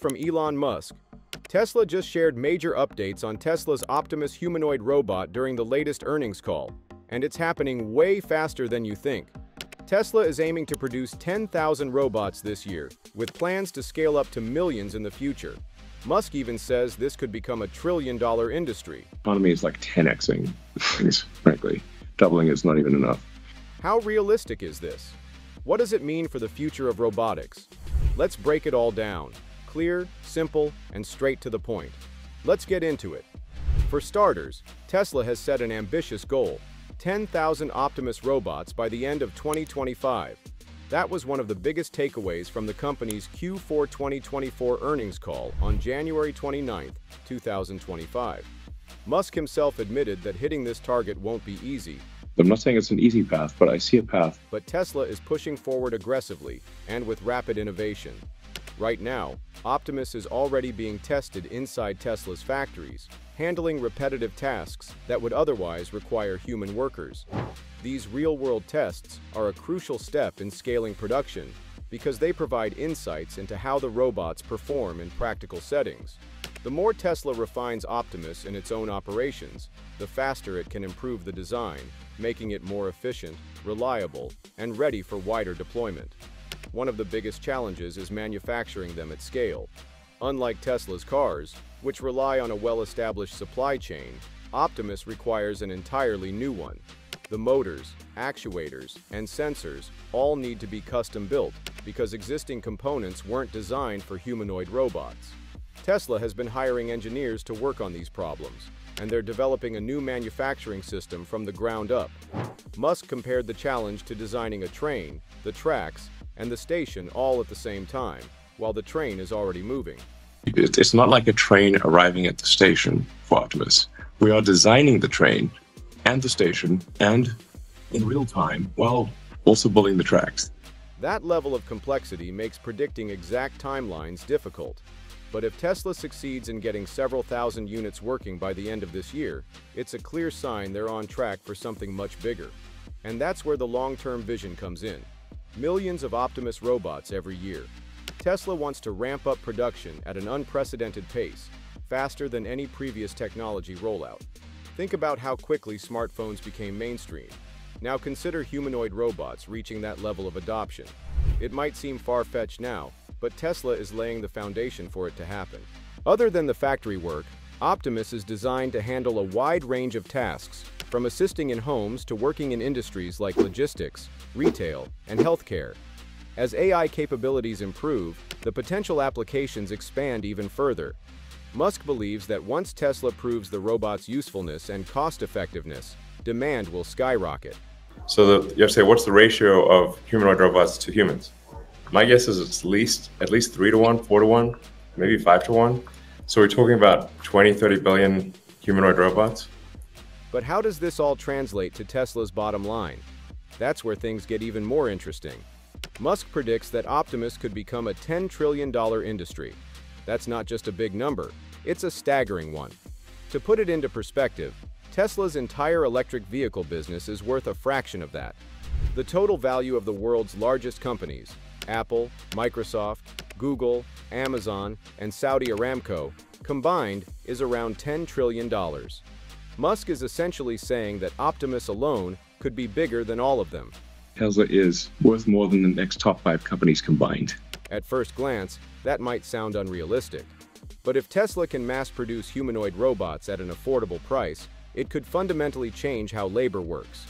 from Elon Musk. Tesla just shared major updates on Tesla's Optimus humanoid robot during the latest earnings call, and it's happening way faster than you think. Tesla is aiming to produce 10,000 robots this year, with plans to scale up to millions in the future. Musk even says this could become a trillion-dollar industry. Economy is like 10xing things, frankly. Doubling is not even enough. How realistic is this? What does it mean for the future of robotics? Let's break it all down. Clear, simple, and straight to the point. Let's get into it. For starters, Tesla has set an ambitious goal, 10,000 Optimus robots by the end of 2025. That was one of the biggest takeaways from the company's Q4 2024 earnings call on January 29, 2025. Musk himself admitted that hitting this target won't be easy, I'm not saying it's an easy path, but I see a path. but Tesla is pushing forward aggressively and with rapid innovation. Right now, Optimus is already being tested inside Tesla's factories, handling repetitive tasks that would otherwise require human workers. These real-world tests are a crucial step in scaling production because they provide insights into how the robots perform in practical settings. The more Tesla refines Optimus in its own operations, the faster it can improve the design, making it more efficient, reliable, and ready for wider deployment. One of the biggest challenges is manufacturing them at scale. Unlike Tesla's cars, which rely on a well-established supply chain, Optimus requires an entirely new one. The motors, actuators, and sensors all need to be custom-built because existing components weren't designed for humanoid robots. Tesla has been hiring engineers to work on these problems, and they're developing a new manufacturing system from the ground up. Musk compared the challenge to designing a train, the tracks, and the station all at the same time, while the train is already moving. It's not like a train arriving at the station for Optimus. We are designing the train and the station and in real time while also building the tracks. That level of complexity makes predicting exact timelines difficult. But if Tesla succeeds in getting several thousand units working by the end of this year, it's a clear sign they're on track for something much bigger. And that's where the long-term vision comes in. Millions of Optimus robots every year. Tesla wants to ramp up production at an unprecedented pace, faster than any previous technology rollout. Think about how quickly smartphones became mainstream. Now consider humanoid robots reaching that level of adoption. It might seem far-fetched now, but Tesla is laying the foundation for it to happen. Other than the factory work, Optimus is designed to handle a wide range of tasks, from assisting in homes to working in industries like logistics, retail, and healthcare. As AI capabilities improve, the potential applications expand even further. Musk believes that once Tesla proves the robot's usefulness and cost-effectiveness, demand will skyrocket. So the, you have to say, what's the ratio of humanoid robots to humans? My guess is it's least at least three to one, four to one, maybe five to one. So we're talking about 20, 30 billion humanoid robots. But how does this all translate to Tesla's bottom line? That's where things get even more interesting. Musk predicts that Optimus could become a $10 trillion industry. That's not just a big number, it's a staggering one. To put it into perspective, Tesla's entire electric vehicle business is worth a fraction of that. The total value of the world's largest companies, Apple, Microsoft, Google, Amazon, and Saudi Aramco, combined is around $10 trillion. Musk is essentially saying that Optimus alone could be bigger than all of them. Tesla is worth more than the next top five companies combined. At first glance, that might sound unrealistic. But if Tesla can mass-produce humanoid robots at an affordable price, it could fundamentally change how labor works.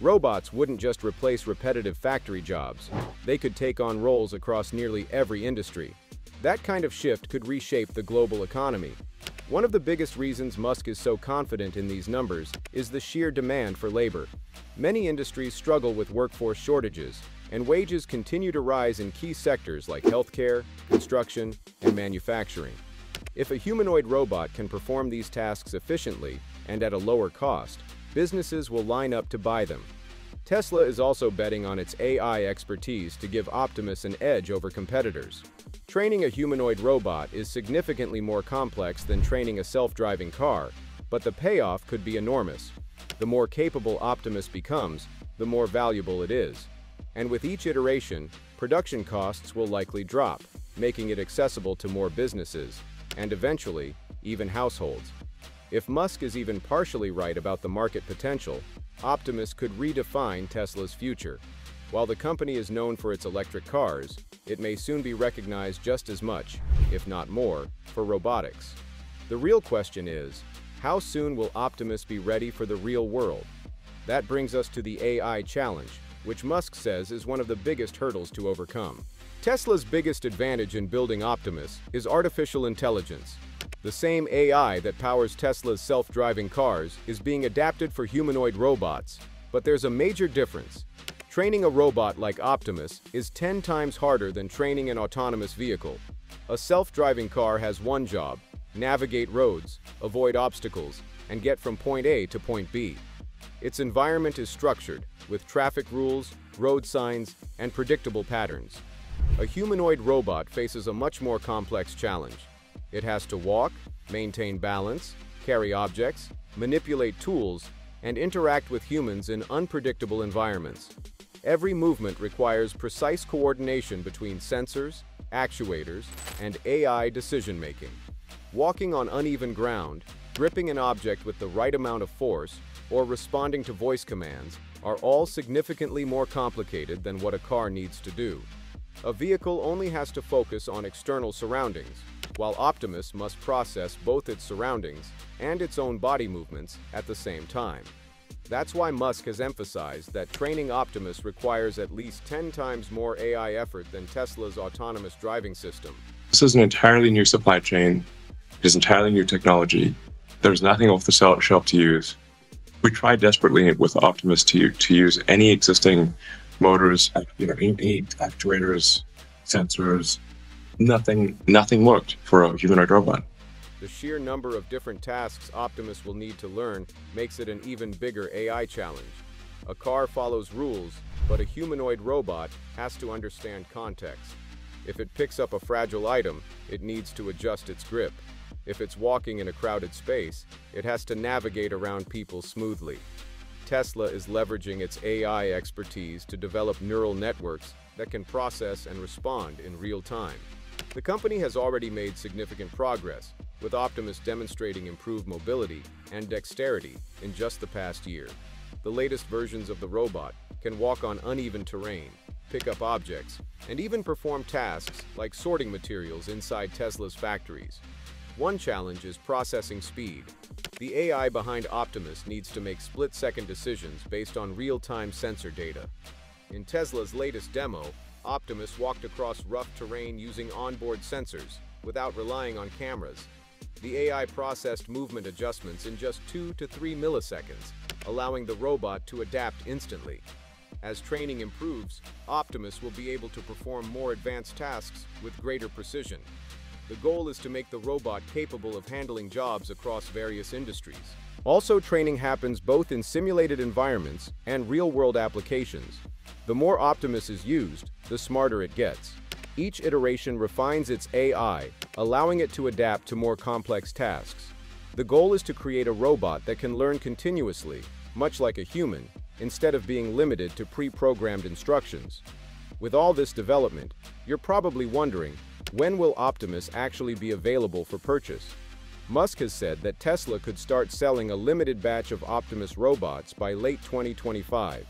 Robots wouldn't just replace repetitive factory jobs, they could take on roles across nearly every industry. That kind of shift could reshape the global economy. One of the biggest reasons Musk is so confident in these numbers is the sheer demand for labor. Many industries struggle with workforce shortages, and wages continue to rise in key sectors like healthcare, construction, and manufacturing. If a humanoid robot can perform these tasks efficiently and at a lower cost, businesses will line up to buy them. Tesla is also betting on its AI expertise to give Optimus an edge over competitors. Training a humanoid robot is significantly more complex than training a self-driving car, but the payoff could be enormous. The more capable Optimus becomes, the more valuable it is. And with each iteration, production costs will likely drop, making it accessible to more businesses, and eventually, even households. If Musk is even partially right about the market potential, Optimus could redefine Tesla's future. While the company is known for its electric cars, it may soon be recognized just as much, if not more, for robotics. The real question is, how soon will Optimus be ready for the real world? That brings us to the AI challenge, which Musk says is one of the biggest hurdles to overcome. Tesla's biggest advantage in building Optimus is artificial intelligence. The same AI that powers Tesla's self-driving cars is being adapted for humanoid robots. But there's a major difference. Training a robot like Optimus is 10 times harder than training an autonomous vehicle. A self-driving car has one job, navigate roads, avoid obstacles, and get from point A to point B. Its environment is structured, with traffic rules, road signs, and predictable patterns. A humanoid robot faces a much more complex challenge. It has to walk, maintain balance, carry objects, manipulate tools, and interact with humans in unpredictable environments. Every movement requires precise coordination between sensors, actuators, and AI decision-making. Walking on uneven ground, gripping an object with the right amount of force, or responding to voice commands are all significantly more complicated than what a car needs to do. A vehicle only has to focus on external surroundings, while Optimus must process both its surroundings and its own body movements at the same time. That's why Musk has emphasized that training Optimus requires at least 10 times more AI effort than Tesla's autonomous driving system. This is an entirely new supply chain. It is entirely new technology. There's nothing off the shelf to use. We tried desperately with Optimus to, to use any existing motors, you know, any actuators, sensors. Nothing, nothing worked for a humanoid robot. The sheer number of different tasks Optimus will need to learn makes it an even bigger AI challenge. A car follows rules, but a humanoid robot has to understand context. If it picks up a fragile item, it needs to adjust its grip. If it's walking in a crowded space, it has to navigate around people smoothly. Tesla is leveraging its AI expertise to develop neural networks that can process and respond in real time. The company has already made significant progress, with Optimus demonstrating improved mobility and dexterity in just the past year. The latest versions of the robot can walk on uneven terrain, pick up objects, and even perform tasks like sorting materials inside Tesla's factories. One challenge is processing speed. The AI behind Optimus needs to make split-second decisions based on real-time sensor data. In Tesla's latest demo, Optimus walked across rough terrain using onboard sensors, without relying on cameras. The AI processed movement adjustments in just 2 to 3 milliseconds, allowing the robot to adapt instantly. As training improves, Optimus will be able to perform more advanced tasks with greater precision. The goal is to make the robot capable of handling jobs across various industries. Also, training happens both in simulated environments and real-world applications. The more Optimus is used, the smarter it gets. Each iteration refines its AI, allowing it to adapt to more complex tasks. The goal is to create a robot that can learn continuously, much like a human, instead of being limited to pre-programmed instructions. With all this development, you're probably wondering, when will Optimus actually be available for purchase? Musk has said that Tesla could start selling a limited batch of Optimus robots by late 2025.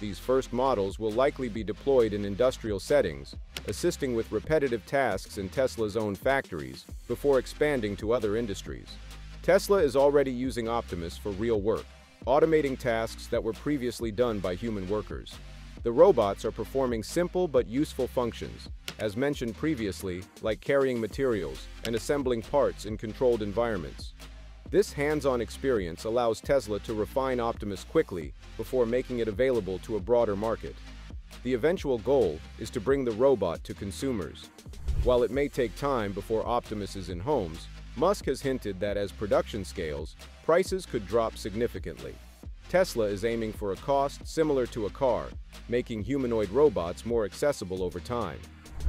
These first models will likely be deployed in industrial settings, assisting with repetitive tasks in Tesla's own factories, before expanding to other industries. Tesla is already using Optimus for real work, automating tasks that were previously done by human workers. The robots are performing simple but useful functions, as mentioned previously, like carrying materials and assembling parts in controlled environments. This hands-on experience allows Tesla to refine Optimus quickly before making it available to a broader market. The eventual goal is to bring the robot to consumers. While it may take time before Optimus is in homes, Musk has hinted that as production scales, prices could drop significantly. Tesla is aiming for a cost similar to a car, making humanoid robots more accessible over time.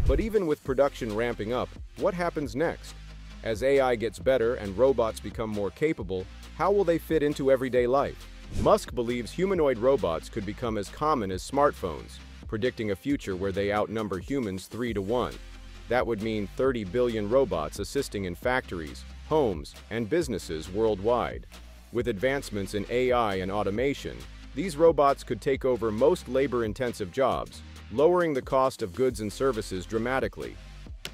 But even with production ramping up, what happens next? As AI gets better and robots become more capable, how will they fit into everyday life? Musk believes humanoid robots could become as common as smartphones, predicting a future where they outnumber humans 3 to 1. That would mean 30 billion robots assisting in factories, homes, and businesses worldwide. With advancements in AI and automation, these robots could take over most labor-intensive jobs, lowering the cost of goods and services dramatically.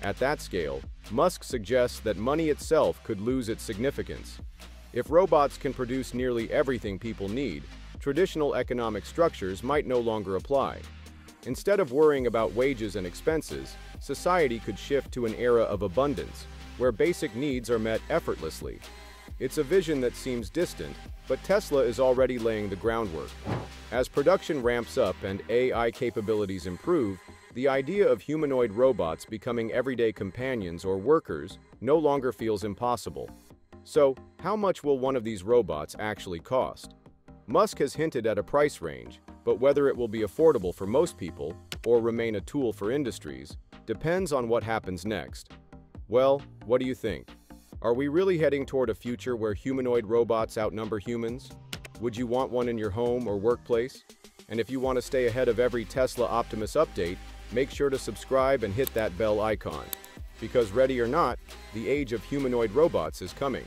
At that scale, Musk suggests that money itself could lose its significance. If robots can produce nearly everything people need, traditional economic structures might no longer apply. Instead of worrying about wages and expenses, society could shift to an era of abundance, where basic needs are met effortlessly. It's a vision that seems distant, but Tesla is already laying the groundwork. As production ramps up and AI capabilities improve, the idea of humanoid robots becoming everyday companions or workers no longer feels impossible. So, how much will one of these robots actually cost? Musk has hinted at a price range, but whether it will be affordable for most people or remain a tool for industries depends on what happens next. Well, what do you think? Are we really heading toward a future where humanoid robots outnumber humans? Would you want one in your home or workplace? And if you want to stay ahead of every Tesla Optimus update, make sure to subscribe and hit that bell icon. Because ready or not, the age of humanoid robots is coming.